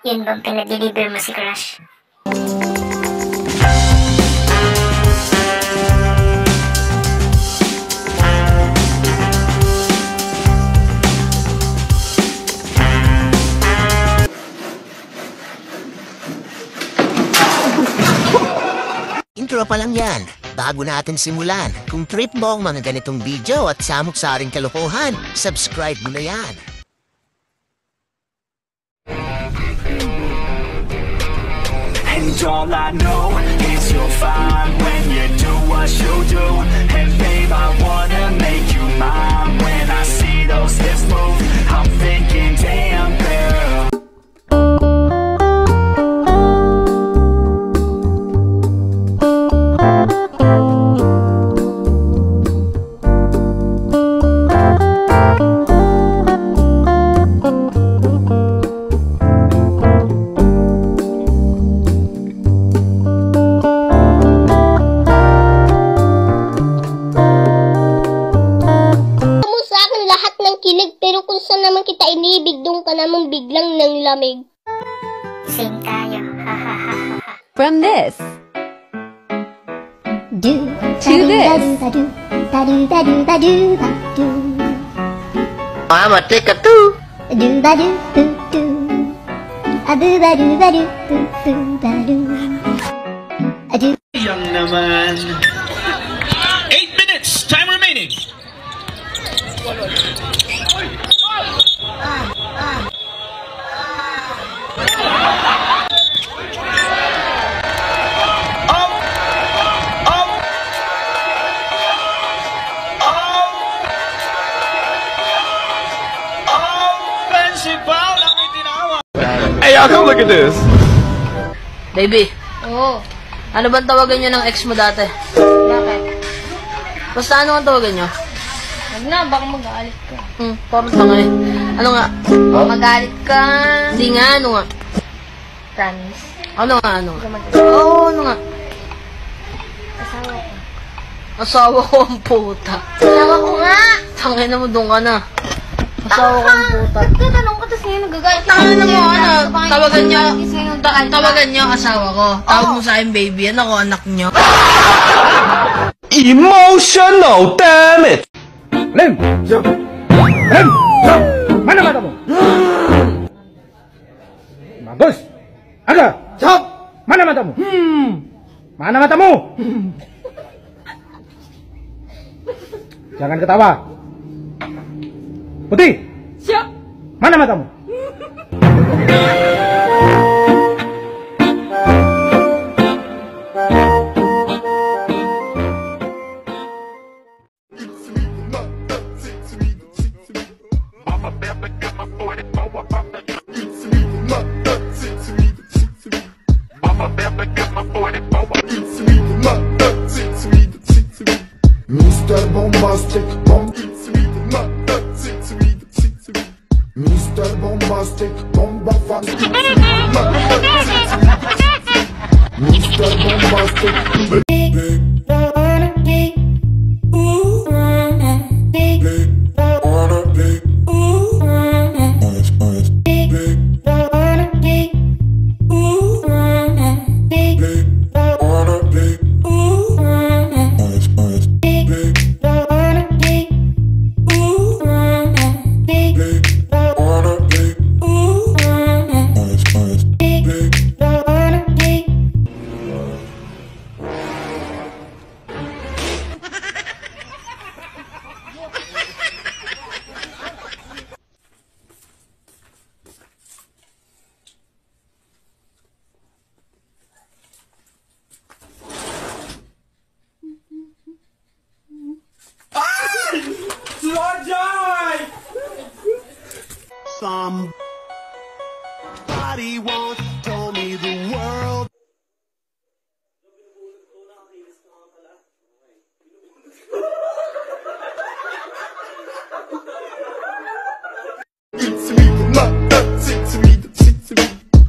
Yun bang pinadeliver mo si Crush? Intro pa lang yan. Bago natin simulan, kung trip mo ang mga ganitong video at samok-saring kalokohan, subscribe mo na yan. All I know is you're fine when you do what you do From this do, to this. I'm a tick a. Do ba do doo doo. A boo ba doo ba doo doo doo ba doo. A doo. Young man. Hey, y'all, come look at this. Baby, Oo. ano bang tawagan nyo ng ex mo dati? Bakit? Basta ano ang tawagan nyo? Wag na, baka magalit ka. Hmm, parang tanga eh. Ano nga? Magalit ka. Hindi nga, ano nga? Promise. Ano nga, ano nga? Oo, oh, ano nga? Asawa ko. Asawa ko ang puta. Asawa ko nga. Tangin na mo, doon ka na. Asawa ko ang puta. Tatanong ko tapos ngayon nagagalit na Tangin na mo, ano? Tawagan nyo, Tawagan tawagan nyo asawa ko. Tawag mo sa akin, baby. Yan ako, anak nyo. Emotional, damn it! Lem! Lem! Mana matamu? Bagus! Aga! Stop! Mana matamu? Mana matamu? Jangan ketawa. Putih! Siap! Mana matamu? Thank you. Bombastic Bomba Fantastic Mr. Bombastic Somebody once told me the world.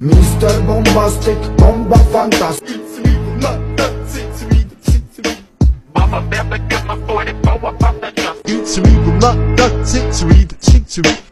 Mr. Bombastic, Bomba Fantastic. It's me, not that, it's me, it's me. Mama, better got my 44 up on the truck. It's me, not that, it's me, it's me.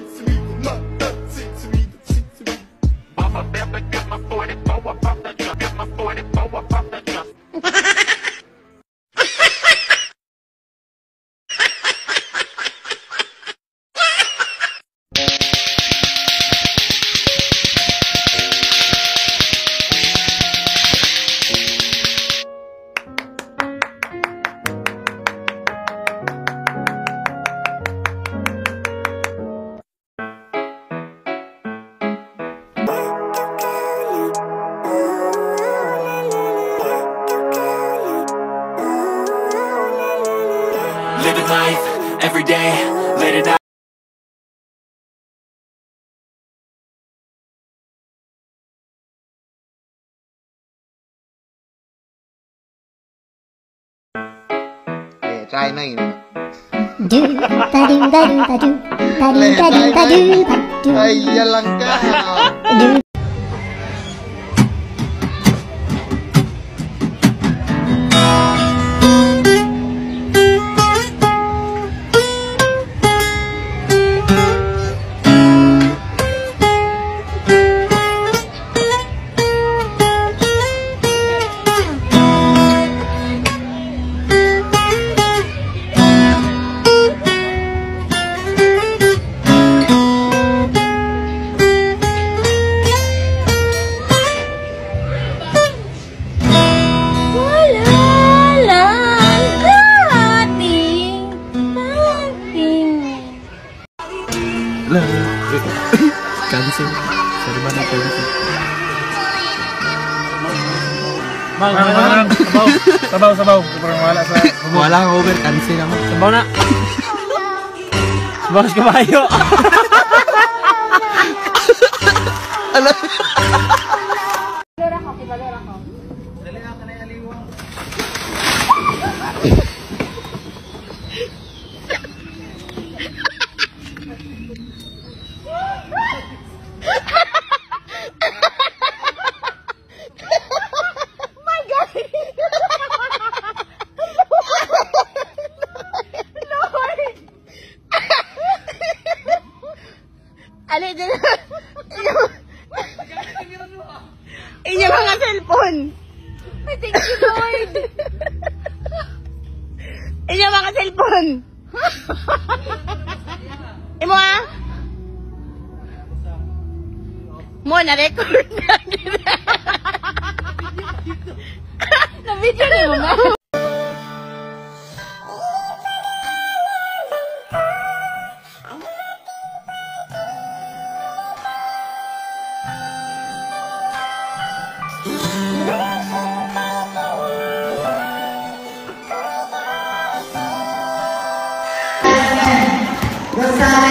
China ini. Tading tading Sorry ba na cancel? Mang, mang, mang. Sabaw, sabaw, sabaw. Parang wala sa... Wala kang over, cancel ako. Sabaw na. Sabaw sa kabayo. Ano ito? Inyong mga cellphone. Thank you, Lord. Inyong mga cellphone. Imo ah? Mo, na-record na. Na-video na mo,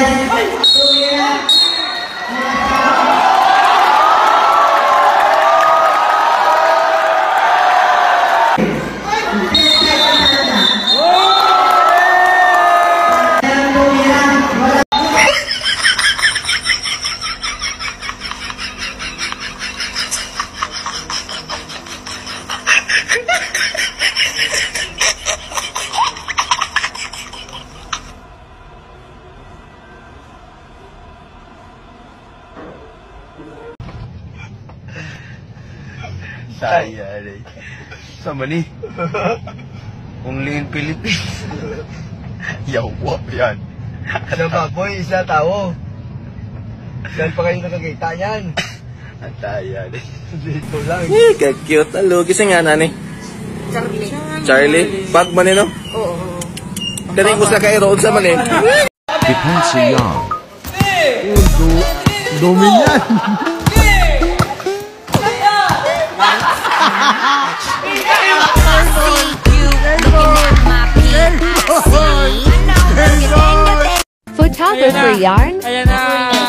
Ai. Saya deh. Sama ni. Only in Philippines. Yawa yan. Ano ba, boy? Isa tao. Saan pa kayo nakakita niyan? Ang taya. Dito lang. Eh, ka-cute. Ang lugi sa nga nani. Charlie. Charlie, pag man no? Oo. Kani ko sa kay road sa man eh. Depensa Young. Dominyan. Photographer yarn. Ayan na.